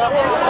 Yeah.